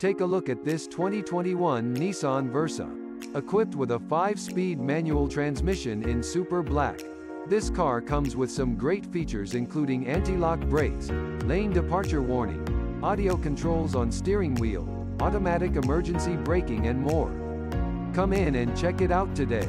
Take a look at this 2021 Nissan Versa. Equipped with a 5-speed manual transmission in Super Black. This car comes with some great features including anti-lock brakes, lane departure warning, audio controls on steering wheel, automatic emergency braking and more. Come in and check it out today.